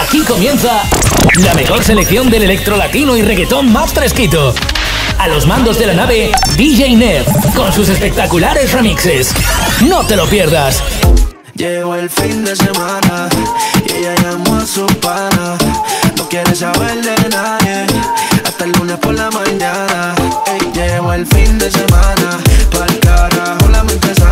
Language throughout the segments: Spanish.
Aquí comienza la mejor selección del electro latino y reggaetón más fresquito. A los mandos de la nave, DJ Nev, con sus espectaculares remixes. No te lo pierdas. Llegó el fin de semana y ella llamó a su pana. No quiere saber de nadie hasta el lunes por la mañana. llegó el fin de semana, pa'l carajo la mente sana.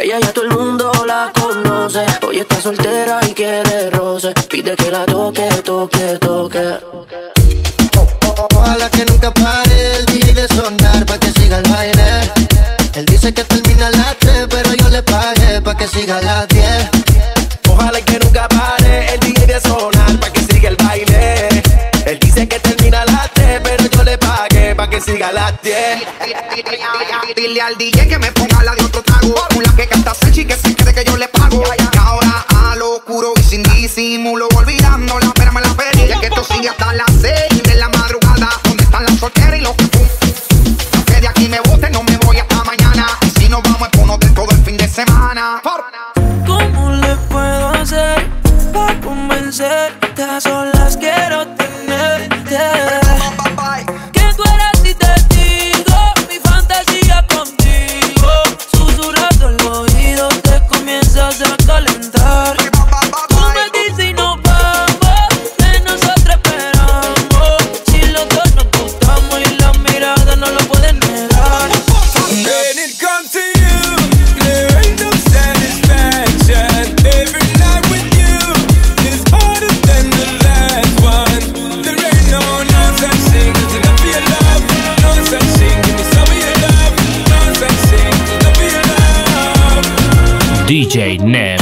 que ya ya todo el mundo la conoce. Hoy está soltera y quiere roce. Pide que la toque, toque, toque. Ojalá que nunca pare el DJ de sonar pa' que siga el baile. Él dice que termina a las 3, pero yo le pagué pa' que siga a las 10. Ojalá que nunca pare el DJ de sonar pa' que siga el baile. Él dice que termina a las 3, pero yo le pagué pa' que siga a las 10. Dile al DJ que me ponga para convencerte? A solas DJ Nev.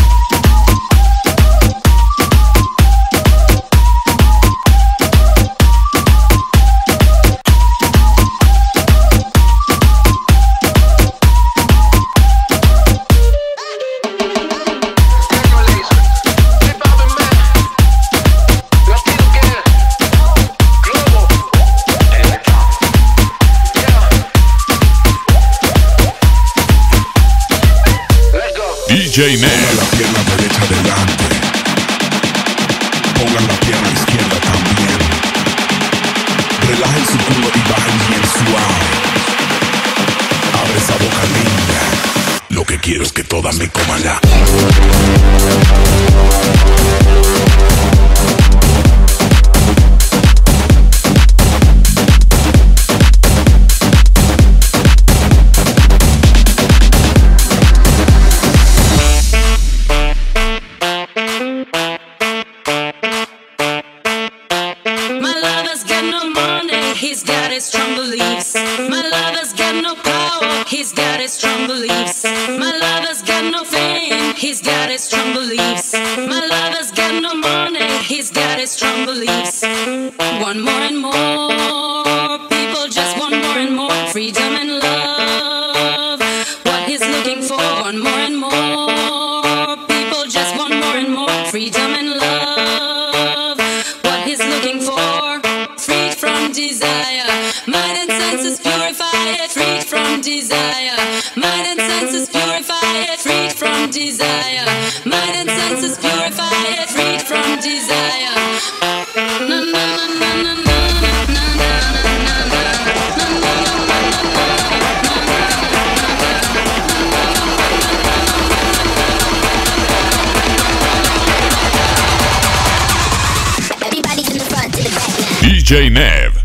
Pongan la pierna derecha adelante. Pongan la pierna izquierda también. Relajen su culo y bajen bien suave. Abre esa boca linda. Lo que quiero es que todas me coman la. he's got his strong beliefs. My lover's got no power, he's got his strong beliefs. My lover's got no fame, he's got his strong beliefs. My lover's got no money, he's got his strong beliefs. One more and more, people just want more and more freedom and love. What he's looking for, one more and more, people just want more and more freedom and love. desire. Mind and senses purify it, freed from desire. No, no, no, no, no. DJ Nev.